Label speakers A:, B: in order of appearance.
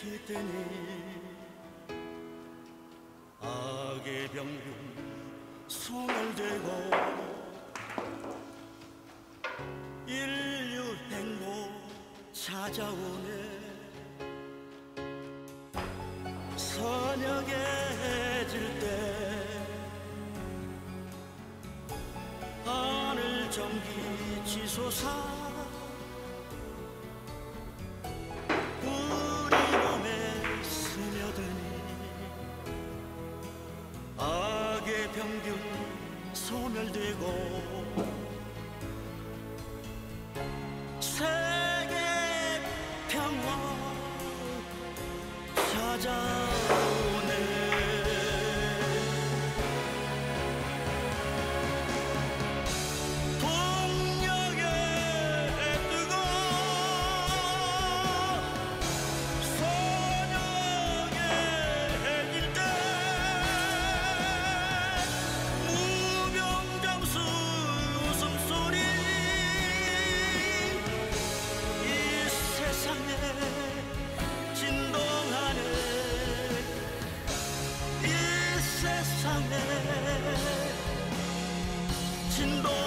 A: 기대니 악의 병균 소멸되고 인류 행복 찾아오네. 서녁해질 때 하늘 전기 지솟아 병균 소멸되고 세계 평화 찾아 心动。